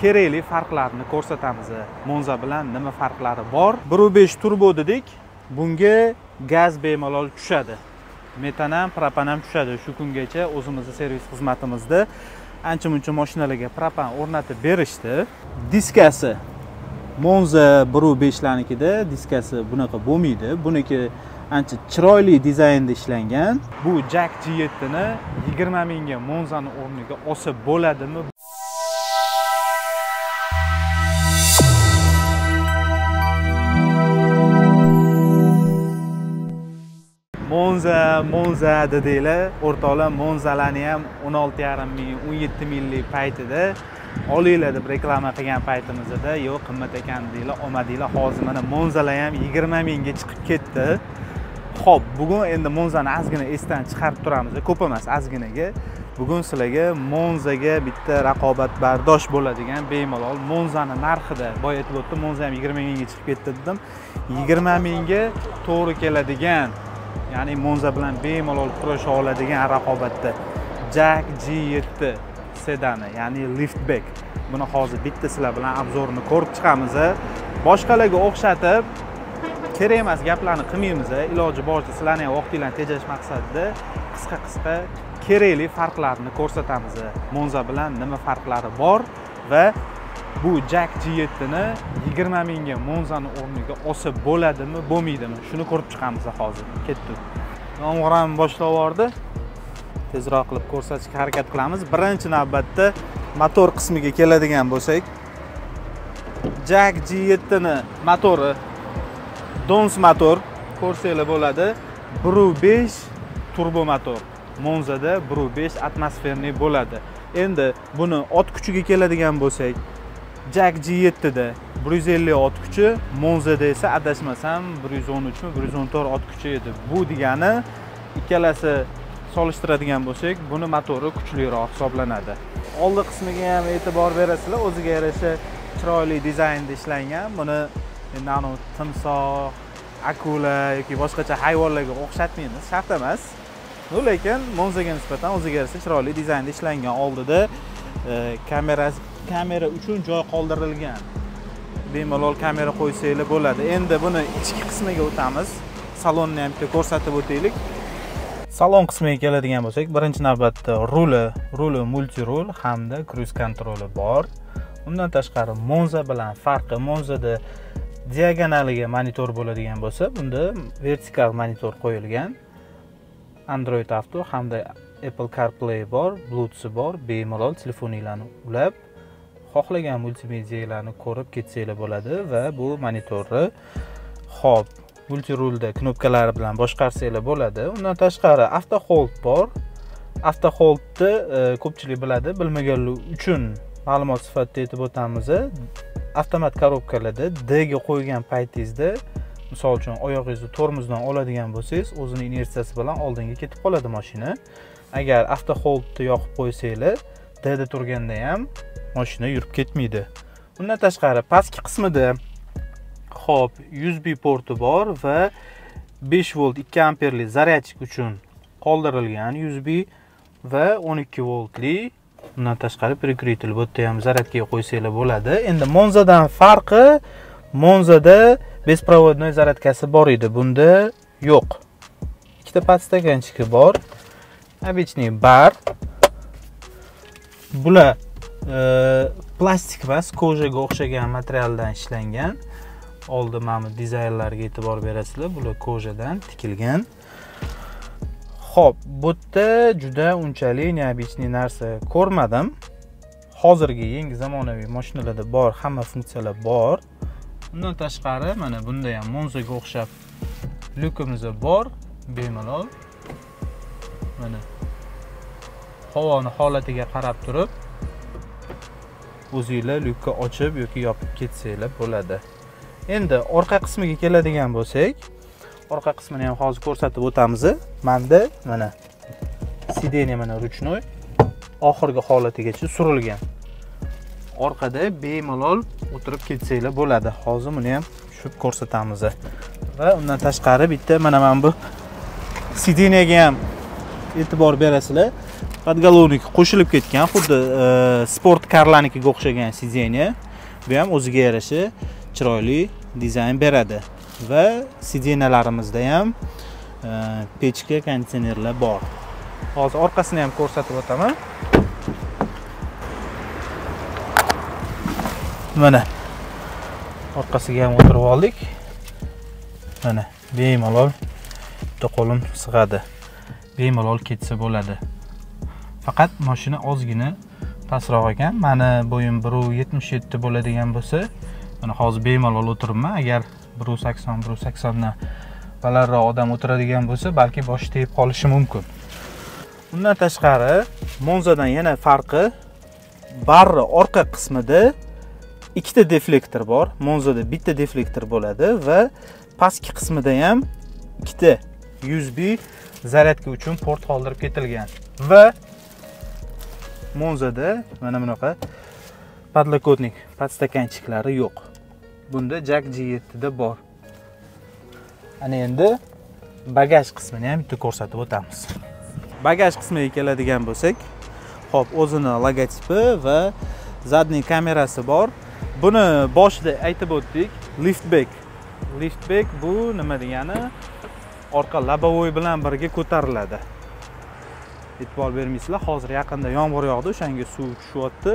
kerakli farqlarni ko'rsatamiz. Monza bilan nima farqlari bor? Bir besh turbo dedik. Bunga gaz bemalol tushadi. Metan ham propan ham tushadi. Shu kungacha o'zimizni servis xizmatimizda ancha muncha mashinalarga propan o'rnatib berishdi. Diskasi. Monza bir beshlarnikida diskasi bunaqa bo'lmaydi. Buniki ancha chiroyli dizaynda ishlangan. Bu jack g 7 ni yigirma mingga monzani o'rniga olsa bo'ladimi? Monza monza dedinglar o'rtoqlar monzalarni ham o'n olti yarim ming o'n yetti minglik paytida olinglar deb reklama qilgan paytimizda. Yo'q qimmat ekan dedinglar olmadinglar hozir mana monzalar ham yigirma mingga chiqib ketdi. Ho'p bugun endi monzani ozgina esdan chiqarib turamiz. Ko'p emas ozginaga bugun sizlarga monzaga bitta raqobatbardosh bo'ladigan bemalol monzani narxida boya aytib o'tdim monza ham yigirma mingga chiqib ketdi dedim. Yigirma mingga to'g'ri keladigan ya'ni monza bilan bemalol kurasha oladigan raqobatda. Jack g 7 sedani ya'ni liftback. Buni hozir bitta sizlar bilan obzorini ko'rib chiqamiz boshqalarga o'xshatib kerak emas gaplarni qilmaymiz iloji boricha sizlarni ham vaqtinglarni tejash maqsadida qisqa qisqa kerakli farqlarni ko'rsatamiz monza bilan nima farqlari bor va bu jack g 7 ni yigirma mingga monzani o'rniga olsa bo'ladimi bo'lmaydimi? Shuni ko'rib chiqamiz hozir. Ketdik yomg'ir ham boshlab yubordi. Tezroq qilib ko'rsatishga harakat qilamiz. Birinchi navbatda motor qismiga keladigan bo'lsak jack g 7 ni motori dons motor ko'rsanglar bo'ladi. Bir besh turbo motor. Monzada bru besh atmosferniy bo'ladi. Endi buni ot kuchiga keladigan bo'lsak jak g 7 da bir yuz ellik ot kuchi monzada esa adashmasam bir yuz o'n uchmi? Bir yuz o'n to'rt ot kuchi edi. Bu degani ikkalasi solishtiradigan bo'lsak buni motori kuchliroq hisoblanadi. Oldi qismiga ham e'tibor berasizlar o'ziga yarasha chiroyli dizaynda ishlangan. Buni endi anavi timsoh akula yoki boshqacha hayvonlarga o'xshatmaymiz. Shart emas. Lekin monzaga nisbatan o'ziga yarasha chiroyli dizaynda ishlangan oldida E, kamerasi kamera uchun joy qoldirilgan. Bemalol kamera qo'ysanglar bo'ladi. Endi buni ichki qismiga o'tamiz. Salonni ham bitta ko'rsatib o'taylik. Salon qismiga keladigan bo'lsak birinchi navbatda ruli ruli multi rul hamda kruz kontroli bor. Undan tashqari monza bilan farqi monzada diagonaliga monitor bo'ladigan bo'lsa bunda vertikal monitor qo'yilgan. Android auto hamda apple carplay bor bluetooth bor bemalol telefoninglarni ulab xohlagan multimediyalarni ko'rib ketsanglar bo'ladi va bu monitorni hop multirulda knopkalari bilan boshqarsanglar bo'ladi. Undan tashqari avto hold bor. Avto holdni e, ko'pchilik biladi bilmaganlar uchun ma'lumot sifatida aytib o'tamiz. Avtomat korobkalarda d ga qo'ygan paytingizda misol uchun oyog'ingizni tormozdan oladigan bo'lsangiz o'zini inertsiyasi bilan oldinga ketib qoladi mashina. Agar avto holdni yoqib qo'ysanglar dda turganda ham mashina yurib ketmaydi. Undan tashqari pastki qismida hop usb porti bor va 5 volt 2 amperli zaryadchik uchun qoldirilgan usb va 12 voltli. Undan tashqari прикрепитель bu yerda ham zaryadkaga qo'ysanglar bo'ladi. Endi monzadan farqi monzada беспроводной zaryadkasi bor edi. Bunda yo'q. Ikkita podstakanchiki bor. Обычный bar bular plastik emas kojaga o'xshagan materialdan ishlangan oldi mana bu dizaynlarga e'tibor berasizlar bular kojadan tikilgan Xo'p, bu yerda juda unchalik необычный narsa ko'rmadim hozirgi yangi zamonaviy mashinalarda bor hamma funksiyalar bor undan tashqari mana bunda ham monzaga o'xshab lyukimiz bor bemalol mana. Havoni holatiga qarab turib o'zinglar lyukka ochib yoki yopib ketsanglar bo'ladi. Endi orqa qismiga keladigan bo'lsak orqa qismini ham hozir ko'rsatib o'tamiz. Manda mana сиденье mana ruchnoy oxirgi holatigacha surilgan. Orqada bemalol o'tirib ketsanglar bo'ladi. Hozir buni ham tushib ko'rsatamiz. Va undan tashqari bitta mana mana bu sidenyaga ham e'tibor berasizlar. Подголовник qo'shilib ketgan xuddi e, sport karlanikiga o'xshagan сиденье bu ham o'ziga yarasha chiroyli dizayn beradi. Va sidenalarimizda ham e, pechka konditsionerlar bor. Hozir orqasini ham ko'rsatib o'taman. Mana orqasiga ham o'tirib oldik. Mana bemalol bitta qo'lim sig'adi. Bemalol ketsa bo'ladi. Faqat mashina ozgina pastroq ekan. Mani bo'yim bir yetmish yetti bo'ladigan bo'lsa mana hozir bemalol o'tiribman. Agar bir sakson bir saksondan balandroq odam o'tiradigan bo'lsa balki boshi tegib qolishi mumkin. Undan tashqari monzadan yana farqi barri orqa qismida ikkita deflektor bor. Monzada bitta deflektor bo'ladi va pastki qismida ham ikkita usb zaryadka uchun port qoldirib ketilgan. Va monzada mana bunaqa подлокотник podstakanchiklari yo'q. Bunda jak g 7 da bor. Ana endi bagaj qismini ham bitta ko'rsatib o'tamiz. Bagaj qismiga keladigan bo'lsak ho'p o'zini logotipi va задний kamerasi bor. Buni boshida aytib o'tdik liftback. Liftback bu nima degani? Orqa labovoy bilan birga ko'tariladi. E'tibor bermaysizlar hozir yaqinda yomg'ir yog'di o'shanga suv tushyapti.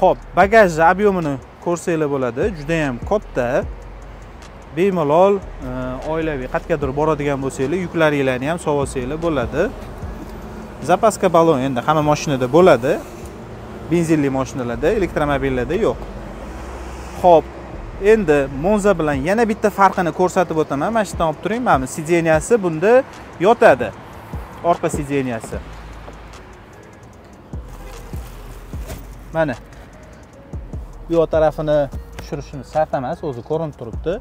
Ho'p bagajni объемini ko'rsanglar bo'ladi judayam katta. Bemalol e, oilaviy qayergadir boradigan bo'lsanglar yuklaringlarni ham solib olsanglar bo'ladi. Zapaska balon endi hamma mashinada bo'ladi. Benzinli mashinalarda elektromobillarda yo'q. Ho'p endi monza bilan yana bitta farqini ko'rsatib o'taman. Mana shu yerdan olib turing. Mana bu sideniyasi bunda yotadi. Orqa sideniyasi. Mana. Bu yoq tarafini tushirishim shart emas o'zi ko'rinib turibdi.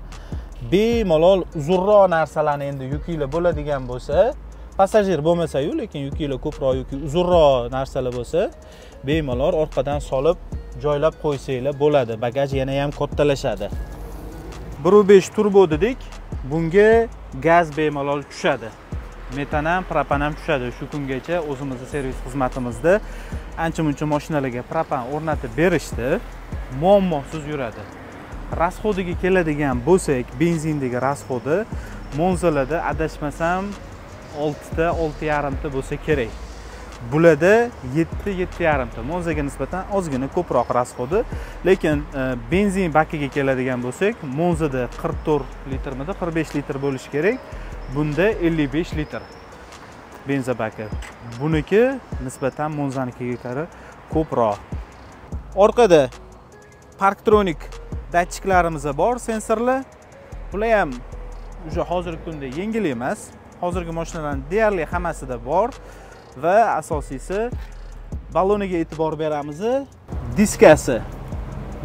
Bemalol uzunroq narsalarni endi yukinglar bo'ladigan bo'lsa passajir bo'lmasayu lekin yukinglar ko'proq yoki uzunroq narsalar bo'lsa bemalol orqadan solib joylab qo'ysanglar bo'ladi. Bagaj yana ham kattalashadi. Bir besh turbo dedik. Bunga gaz bemalol tushadi. Metan ham propan ham tushadi. Shu kungacha o'zimizni servis xizmatimizda ancha muncha mashinalarga propan o'rnatib berishdi. Muammosiz yuradi. Расходiga keladigan bo'lsak benzindagi расходi monzalarda adashmasam oltita olti yarimta bo'lsa kerak. Bularda yetti yetti yarimta monzaga nisbatan ozgina ko'proq расходi lekin e, benzin bakiga keladigan bo'lsak monzada qirq to'rt litrmidi qirq besh litr bo'lishi kerak. Bunda ellik besh litr benza baki. Buniki nisbatan monzanikiga ko'ra ko'proq. Orqada parktronik datchiklarimiz bor sensorlar bular ham уже hozirgi kunda yengil emas. Hozirgi mashinalarni deyarli hammasida bor. Va asosiysi baloniga e'tibor beramiz diskasi.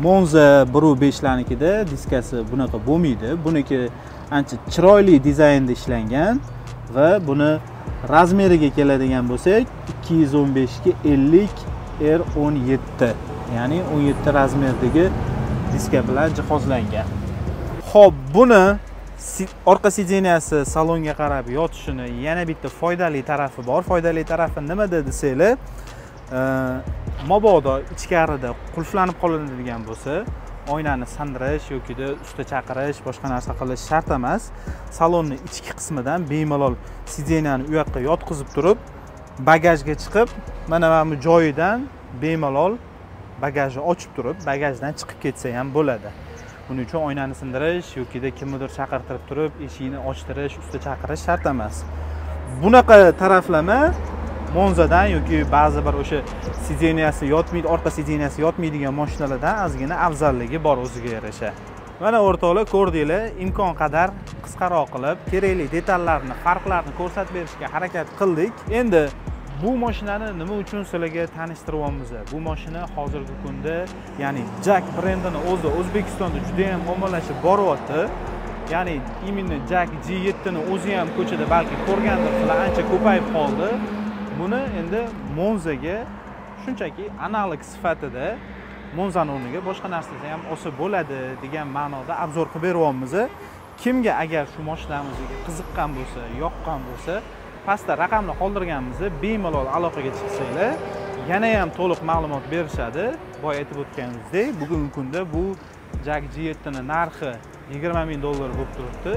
Monza bir beshlarnikida diskasi bunaqa bo'lmaydi. Buniki ancha chiroyli dizaynda ishlangan va buni razmeriga keladigan bo'lsak ikki yuz o'n beshga ellik r o'n yetti ya'ni o'n yetti razmerdagi diska bilan jihozlangan. Ho'p buni orqa sideniyasi salonga qarab yotishini yana bitta foydali tarafi bor. Foydali tarafi nimada desanglar mabodo ichkarida qulflanib qoladigan bo'lsa oynani sindirish yokida usta chaqirish boshqa narsa qilish shart emas. Salonni ichki qismidan bemalol sideniyani u yoqqa yotqizib turib bagajga chiqib mana mana bu joyidan bemalol bagajni ochib turib bagajdan chiqib ketsa ham bo'ladi. Buning uchun oynani sindirish yokida kimnidir chaqirtirib turib eshikni ochtirish usta chaqirish shart emas. Bunaqa taraflama monzadan yoki ba'zi bir o'sha sideniyasi yotmaydi orqa sideniyasi yotmaydigan mashinalardan ozgina afzalligi bor o'ziga yarasha. Mana o'rtoqlar ko'rdinglar imkon qadar qisqaroq qilib kerakli detallarni farqlarni ko'rsatib berishga harakat qildik. Endi bu mashinani nima uchun sizlarga tanishtiryapmiz? Bu mashina hozirgi kunda ya'ni jack brendini o'zi o'zbekistonda juda yam ommalashib boryapti. Ya'ni именно jack g 7 ni o'zi ham ko'chada balki ko'rgandir ancha ko'payib qoldi. Buni endi monzaga shunchaki analog sifatida monzani o'rniga boshqa narsani ham olsa bo'ladi degan ma'noda obzor qilib beryapmiz. Kimga agar shu mashinamizga qiziqqan bo'lsa yoqqan bo'lsa pastda raqamni qoldirganmiz bemalol aloqaga chiqsanglar yana ham to'liq ma'lumot berishadi. Boya aytib o'tganimizdek bugungi kunda bu jak g yettini narxi yigirma ming dollar bo'lib turibdi.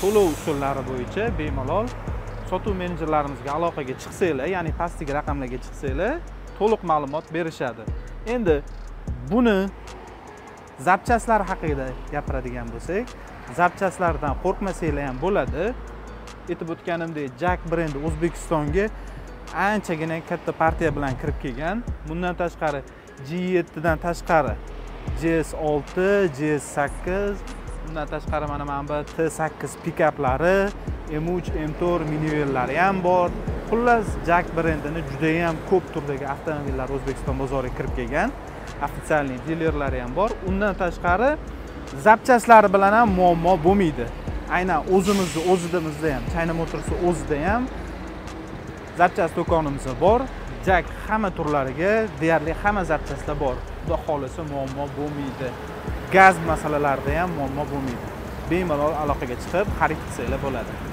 To'lov usullari bo'yicha bemalol sotuv menejerlarimizga aloqaga chiqsanglar ya'ni pastdagi raqamlarga chiqsanglar to'liq ma'lumot berishadi. Endi buni zapchastlari haqida gapiradigan bo'lsak zapchastlardan qo'rqmasanglar ham bo'ladi. Aytib o'tganimdek jak brendi o'zbekistonga anchagina katta partiya bilan kirib kelgan. Bundan tashqari g 7 dan tashqari gs 6 gs 8 undan tashqari mana mana bu t 8 pikaplari m3 m4 minivellari ham bor. Xullas jak brendini judayam ko'p turdagi avtomobillar o'zbekiston bozoriga kirib kelgan. Ofitsialniy dilerlari ham bor. Undan tashqari zapchastlari bilan ham muammo bo'lmaydi. Aynan o'zimizni o'zimizda ham china motorsni o'zida ham zapchast do'konimiz bor. Jak hamma turlariga deyarli hamma zapchastlar bor. Xudo xohlasa muammo bo'lmaydi. Gaz masalalarida ham muammo bo'lmaydi. Bemalol aloqaga chiqib xarid qilsanglar bo'ladi.